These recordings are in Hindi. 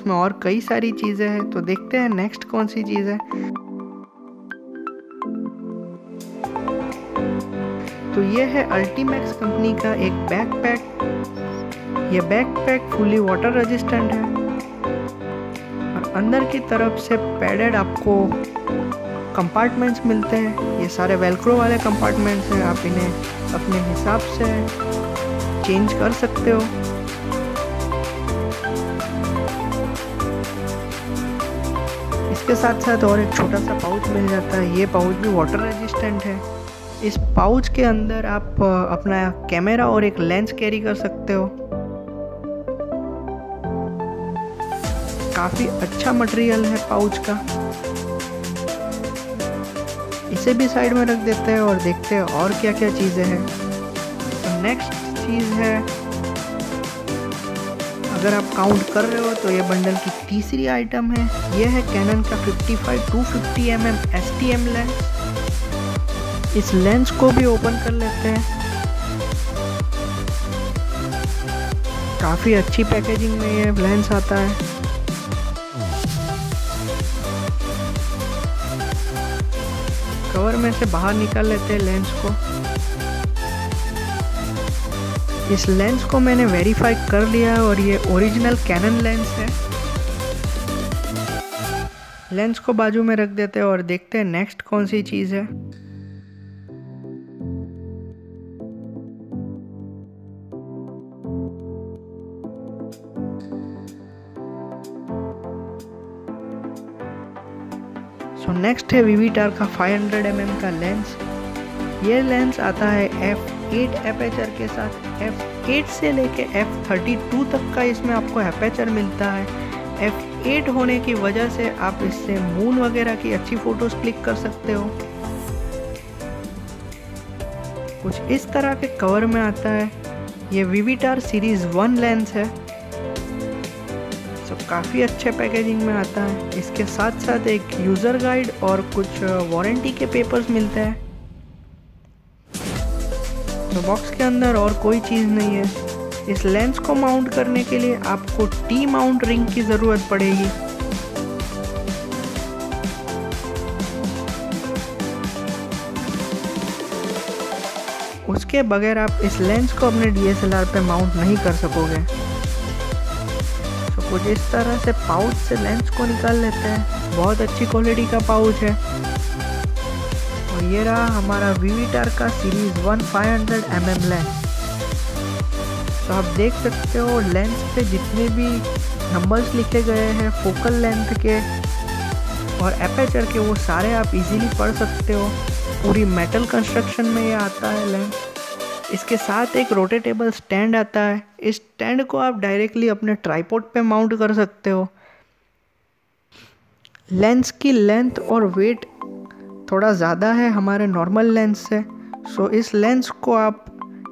उसमें और कई सारी चीज़ें हैं तो देखते हैं नेक्स्ट कौन सी चीज़ है। तो ये है अल्टीमैक्स कंपनी का एक बैकपैक ये बैकपैक फुली वाटर रेजिस्टेंट है। और अंदर की तरफ़ से पैडेड आपको कंपार्टमेंट्स मिलते हैं। ये सारे वेलक्रो वाले कंपार्टमेंट्स हैं, आप इन्हें अपने हिसाब से चेंज कर सकते हो। इसके साथ साथ और एक छोटा सा पाउच मिल जाता है। ये पाउच भी वाटर रेजिस्टेंट है। इस पाउच के अंदर आप अपना कैमरा और एक लेंस कैरी कर सकते हो। काफ़ी अच्छा मटेरियल है पाउच का। इसे भी साइड में रख देते हैं और देखते हैं और क्या क्या चीज़ें हैं। तो नेक्स्ट चीज़ है अगर आप काउंट कर रहे हो तो ये बंडल की तीसरी आइटम है। ये है कैनन का 55 250 M M S T M lens इस लेंस को भी ओपन कर लेते हैं। काफ़ी अच्छी पैकेजिंग में ये लेंस आता है। कवर में से बाहर निकाल लेते हैं लेंस को। इस लेंस को मैंने वेरीफाई कर लिया है और ये ओरिजिनल कैनन लेंस है। लेंस को बाजू में रख देते हैं और देखते हैं नेक्स्ट कौन सी चीज़ है। सो so नेक्स्ट है वीवीटार का 500 हंड्रेड mm का लेंस ये लेंस आता है f8 एपेचर के साथ, एफ़ एट से लेके f32 तक का इसमें आपको एपेचर मिलता है। एफ़ एट होने की वजह से आप इससे मून वगैरह की अच्छी फ़ोटोज़ क्लिक कर सकते हो। कुछ इस तरह के कवर में आता है। ये वीवीटार सीरीज़ वन लेंस है। सब काफ़ी अच्छे पैकेजिंग में आता है। इसके साथ साथ एक यूज़र गाइड और कुछ वारंटी के पेपर्स मिलते हैं। तो बॉक्स के अंदर और कोई चीज़ नहीं है। इस लेंस को माउंट करने के लिए आपको टी माउंट रिंग की ज़रूरत पड़ेगी। उसके बगैर आप इस लेंस को अपने डीएसएलआर पे माउंट नहीं कर सकोगे। तो कुछ इस तरह से पाउच से लेंस को निकाल लेते हैं। बहुत अच्छी क्वालिटी का पाउच है। और ये रहा हमारा वीवीटार का series one five hundred M M lens तो आप देख सकते हो लेंस पे जितने भी नंबर्स लिखे गए हैं फोकल लेंथ के और एपेचर के, वो सारे आप इजीली पढ़ सकते हो। पूरी मेटल कंस्ट्रक्शन में ये आता है लेंस इसके साथ एक रोटेटेबल स्टैंड आता है। इस स्टैंड को आप डायरेक्टली अपने ट्राईपोर्ट पे माउंट कर सकते हो। लेंस की लेंथ और वेट थोड़ा ज़्यादा है, हमारे नॉर्मल लेंस से। सो इस लेंस को आप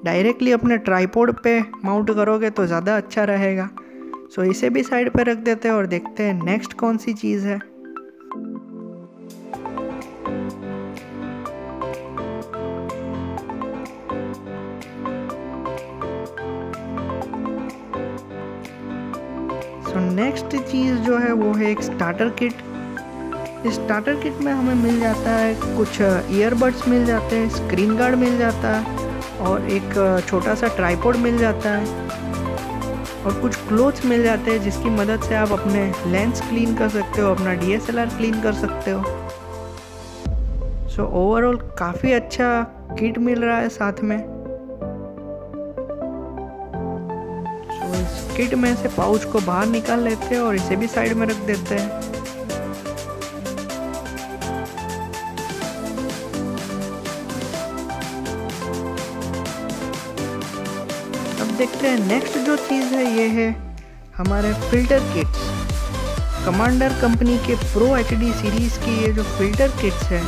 डायरेक्टली अपने ट्राईपोर्ड पे माउंट करोगे तो ज़्यादा अच्छा रहेगा। सो इसे भी साइड पे रख देते हैं और देखते हैं नेक्स्ट कौन सी चीज़ है। सो नेक्स्ट चीज़ जो है वो है एक स्टार्टर किट स्टार्टर किट में हमें मिल जाता है कुछ ईयरबड्स मिल जाते हैं स्क्रीन गार्ड मिल जाता है और एक छोटा सा ट्राईपोड मिल जाता है और कुछ क्लोथ्स मिल जाते हैं जिसकी मदद से आप अपने लेंस क्लीन कर सकते हो अपना डी क्लीन कर सकते हो। सो so, ओवरऑल काफ़ी अच्छा किट मिल रहा है साथ में। So, इस किट में से पाउच को बाहर निकाल लेते हैं और इसे भी साइड में रख देते हैं। देखते हैं नेक्स्ट जो चीज़ है, ये है हमारे फ़िल्टर किट्स कमांडर कंपनी के प्रो एच सीरीज़ की ये जो फ़िल्टर किट्स है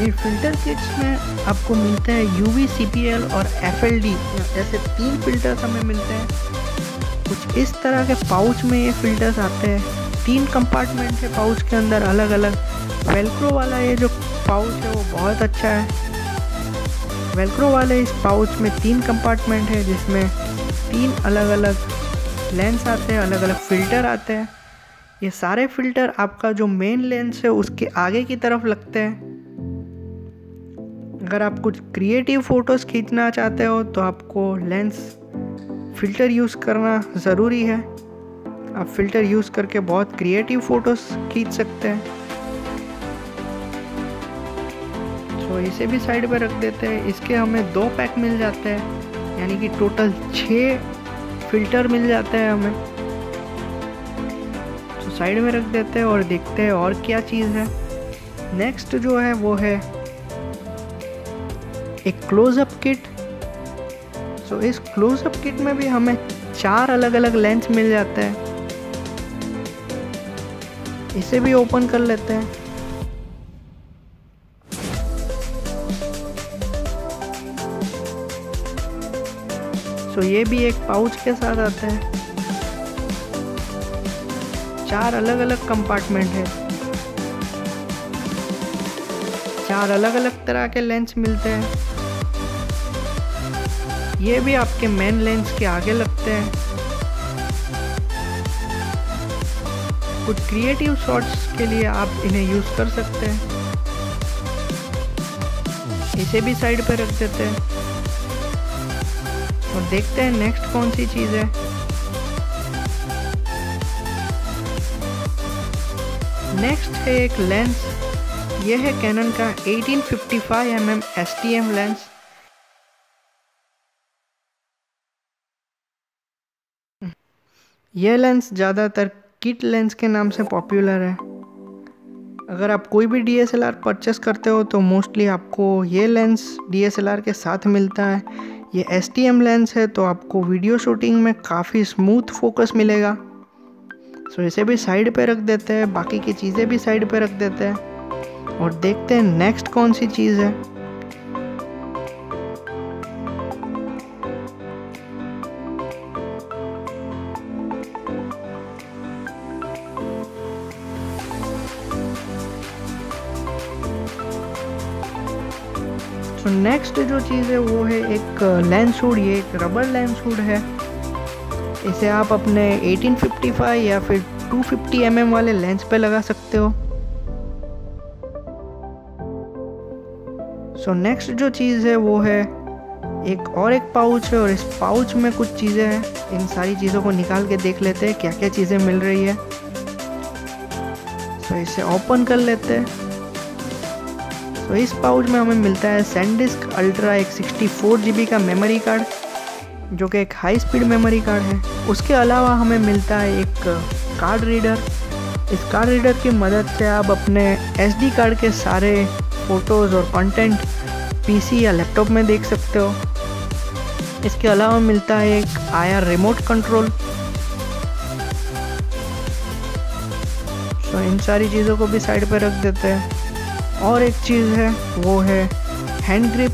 ये फ़िल्टर किट्स में आपको मिलते हैं U V C P L और एफ़ एल डी ऐसे तीन फिल्टर्स हमें मिलते हैं। कुछ इस तरह के पाउच में ये फिल्टर्स आते हैं। तीन कंपार्टमेंट है पाउच के अंदर अलग अलग वेलक्रो वाला ये जो पाउच है, वो बहुत अच्छा है। वेलक्रो वाले इस पाउच में तीन कंपार्टमेंट है, जिसमें तीन अलग अलग लेंस आते हैं अलग अलग फ़िल्टर आते हैं। ये सारे फ़िल्टर आपका जो मेन लेंस है, उसके आगे की तरफ़ लगते हैं। अगर आप कुछ क्रिएटिव फ़ोटोज़ खींचना चाहते हो तो आपको लेंस फ़िल्टर यूज़ करना ज़रूरी है। आप फ़िल्टर यूज़ करके बहुत क्रिएटिव फ़ोटोज़ खींच सकते हैं। तो इसे भी साइड पर रख देते हैं। इसके हमें दो पैक मिल जाते हैं। यानी कि टोटल छः फ़िल्टर मिल जाते हैं हमें। तो साइड में रख देते हैं और देखते हैं और क्या चीज़ है। नेक्स्ट जो है वो है एक क्लोजअप किट सो इस क्लोजअप किट में भी हमें चार अलग अलग लेंस मिल जाते हैं। इसे भी ओपन कर लेते हैं। सो ये भी एक पाउच के साथ आता है। चार अलग अलग कंपार्टमेंट है। चार अलग अलग तरह के लेंस मिलते हैं। ये भी आपके मेन लेंस के आगे लगते हैं। कुछ क्रिएटिव शॉट्स के लिए आप इन्हें यूज़ कर सकते हैं। इसे भी साइड पर रख देते हैं। और देखते हैं नेक्स्ट कौन सी चीज़ है। नेक्स्ट है एक लेंस ये है कैनन का 1855 mm STM लेंस यह लेंस ज़्यादातर किट लेंस के नाम से पॉपुलर है। अगर आप कोई भी डीएसएलआर परचेस करते हो तो मोस्टली आपको ये लेंस डी के साथ मिलता है। ये एस टी एम लेंस है तो आपको वीडियो शूटिंग में काफ़ी स्मूथ फोकस मिलेगा। सो इसे भी साइड पे रख देते हैं, बाकी की चीज़ें भी साइड पे रख देते हैं। और देखते हैं नेक्स्ट कौन सी चीज़ है। तो नेक्स्ट जो चीज़ है, वो है एक लेंस हुड ये एक रबर लेंस हुड है। इसे आप अपने 1855 या फिर 250 फिफ्टी mm वाले लेंस पे लगा सकते हो। सो so नेक्स्ट जो चीज़ है, वो है एक और एक पाउच है और इस पाउच में कुछ चीज़ें हैं। इन सारी चीज़ों को निकाल के देख लेते हैं क्या क्या चीज़ें मिल रही है। तो so इसे ओपन कर लेते हैं। तो इस पाउच में हमें मिलता है सैंडिस्क अल्ट्रा एक सिक्सटी फोर जी बी का मेमोरी कार्ड जो कि एक हाई स्पीड मेमोरी कार्ड है। उसके अलावा हमें मिलता है एक कार्ड रीडर इस कार्ड रीडर की मदद से आप अपने एस डी कार्ड के सारे फ़ोटोज़ और कंटेंट पीसी या लैपटॉप में देख सकते हो। इसके अलावा मिलता है एक आया रिमोट कंट्रोल तो इन सारी चीज़ों को भी साइड पर रख देते हैं। और एक चीज़ है वो है हैंड ग्रिप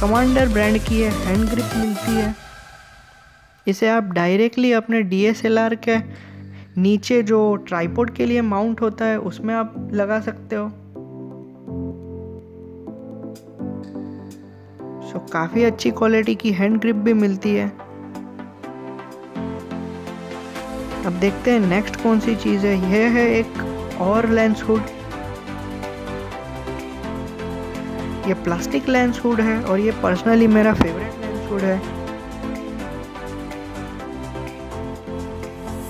कमांडर ब्रांड की है हैंड ग्रिप मिलती है। इसे आप डायरेक्टली अपने डीएसएलआर के नीचे जो ट्राईपोर्ड के लिए माउंट होता है उसमें आप लगा सकते हो। सो so, काफ़ी अच्छी क्वालिटी की हैंड ग्रिप भी मिलती है। अब देखते हैं नेक्स्ट कौन सी चीज़ है। यह है एक और लेंस हुड ये प्लास्टिक लेंस हुड है और ये पर्सनली मेरा फेवरेट लेंस हुड है।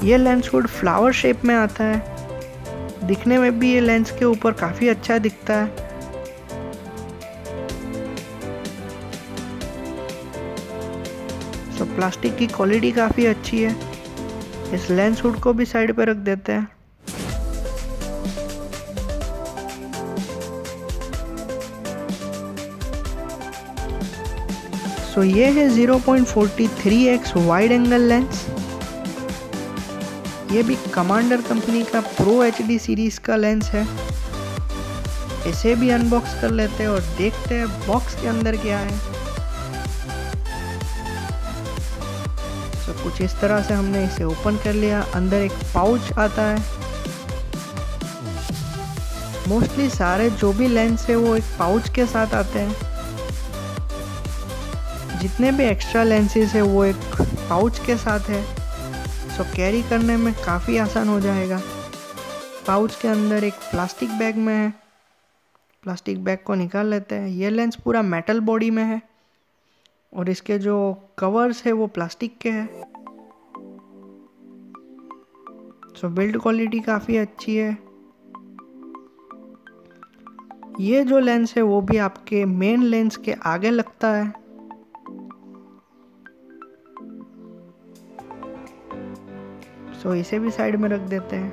ये लेंस हुड फ्लावर शेप में आता है। दिखने में भी ये लेंस के ऊपर काफ़ी अच्छा दिखता है। तो प्लास्टिक की क्वालिटी काफ़ी अच्छी है। इस लेंस हुड को भी साइड पे रख देते हैं। सो ये है 0.43x वाइड एंगल लेंस ये भी कमांडर कंपनी का प्रो एचडी सीरीज़ का लेंस है. इसे भी अनबॉक्स कर लेते हैं और देखते हैं बॉक्स के अंदर क्या है. तो कुछ इस तरह से हमने इसे ओपन कर लिया. अंदर एक पाउच आता है. मोस्टली सारे जो भी लेंस है वो एक पाउच के साथ आते हैं. जितने भी एक्स्ट्रा लेंसेज है, वो एक पाउच के साथ है। सो कैरी करने में काफ़ी आसान हो जाएगा। पाउच के अंदर एक प्लास्टिक बैग में है। प्लास्टिक बैग को निकाल लेते हैं। ये लेंस पूरा मेटल बॉडी में है। और इसके जो कवर्स है, वो प्लास्टिक के हैं। सो बिल्ड क्वालिटी काफ़ी अच्छी है। ये जो लेंस है, वो भी आपके मेन लेंस के आगे लगता है। सो इसे भी साइड में रख देते हैं।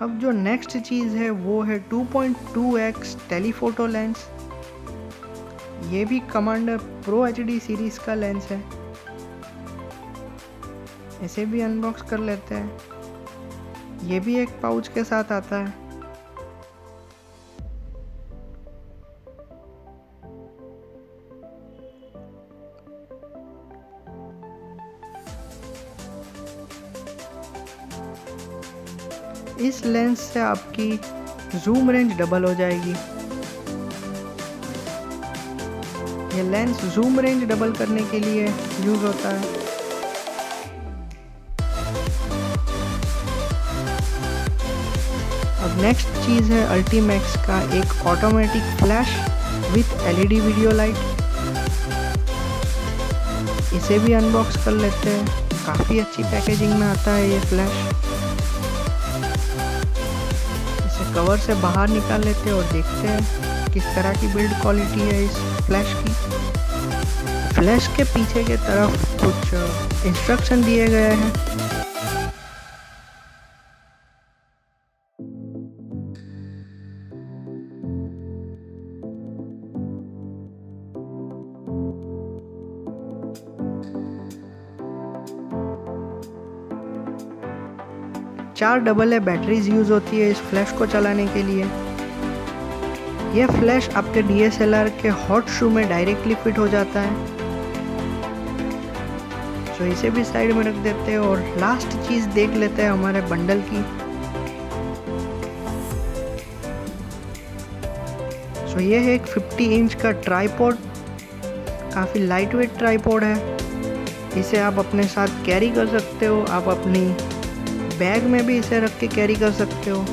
अब जो नेक्स्ट चीज़ है, वो है 2.2x टेलीफोटो लेंस ये भी कमांडर प्रो एचडी सीरीज़ का लेंस है। इसे भी अनबॉक्स कर लेते हैं। ये भी एक पाउच के साथ आता है। इस लेंस से आपकी जूम रेंज डबल हो जाएगी। ये लेंस जूम रेंज डबल करने के लिए यूज़ होता है। अब नेक्स्ट चीज़ है अल्टीमैक्स का एक automatic flash with LED video light इसे भी अनबॉक्स कर लेते हैं। काफ़ी अच्छी पैकेजिंग में आता है ये फ्लैश कवर से बाहर निकाल लेते हैं और देखते हैं किस तरह की बिल्ड क्वालिटी है इस फ्लैश की। फ्लैश के पीछे के तरफ़ कुछ इंस्ट्रक्शन दिए गए हैं। चार डबल ए बैटरीज यूज़ होती है इस फ्लैश को चलाने के लिए। यह फ्लैश आपके डीएसएलआर के हॉट शू में डायरेक्टली फिट हो जाता है। तो इसे भी साइड में रख देते हैं और लास्ट चीज़ देख लेते हैं हमारे बंडल की। सो ये है एक 50 इंच का ट्राईपोड काफ़ी लाइट वेट ट्राईपोड है। इसे आप अपने साथ कैरी कर सकते हो। आप अपनी बैग में भी इसे रख के कैरी कर सकते हो।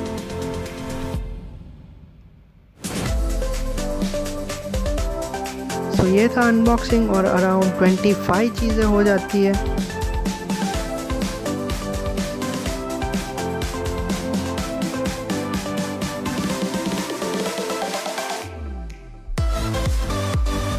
तो ये था अनबॉक्सिंग और अराउंड 25 चीज़ें हो जाती है।